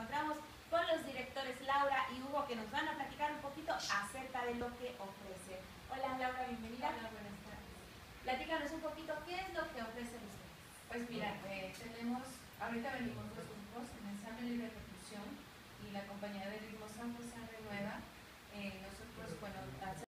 Encontramos con los directores Laura y Hugo que nos van a platicar un poquito acerca de lo que ofrecen. Hola Laura, bienvenida. Hola, buenas tardes. Platícanos un poquito qué es lo que ofrecen ustedes. Pues mira, eh, tenemos, ahorita venimos